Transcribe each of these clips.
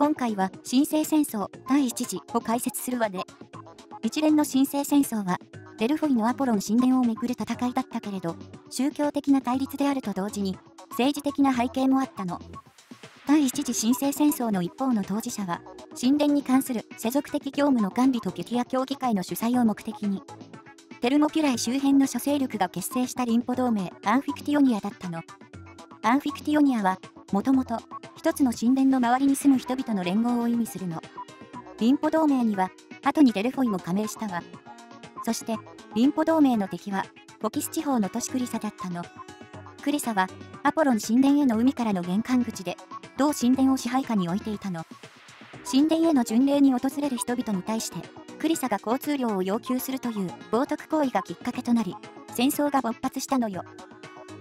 今回は神聖戦争第一次を解説するわで、一連の神聖戦争は、デルフォイのアポロン神殿をめぐる戦いだったけれど、宗教的な対立であると同時に、政治的な背景もあったの。第一次神聖戦争の一方の当事者は、神殿に関する世俗的業務の管理と劇や競技会の主催を目的に、テルモピュライ周辺の諸勢力が結成した隣保同盟アンフィクティオニアだったの。アンフィクティオニアは、もともと、一つの神殿の周りに住む人々の連合を意味するの。隣保同盟には、後にデルフォイも加盟したわ。そして、隣保同盟の敵は、ポキス地方の都市クリサだったの。クリサは、アポロン神殿への海からの玄関口で、同神殿を支配下に置いていたの。神殿への巡礼に訪れる人々に対して、クリサが交通料を要求するという冒涜行為がきっかけとなり、戦争が勃発したのよ。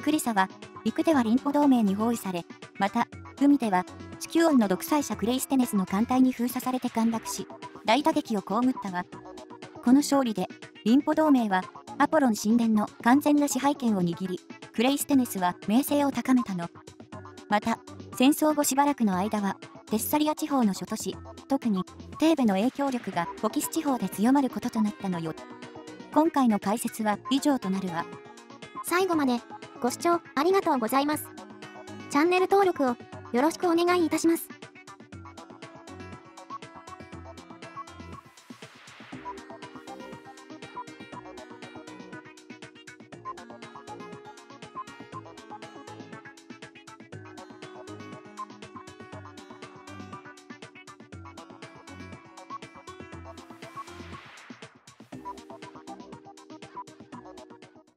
クリサは、陸ではリンポ同盟に包囲され、また、海では、地球温の独裁者クレイステネスの艦隊に封鎖されて陥落し、大打撃を被ったわ。この勝利で、リンポ同盟は、アポロン神殿の完全な支配権を握り、クレイステネスは名声を高めたの。また、戦争後しばらくの間は、テッサリア地方の諸都市、特に、テーベの影響力がフォキス地方で強まることとなったのよ。今回の解説は以上となるわ。最後までご視聴ありがとうございます。チャンネル登録をよろしくお願いいたします。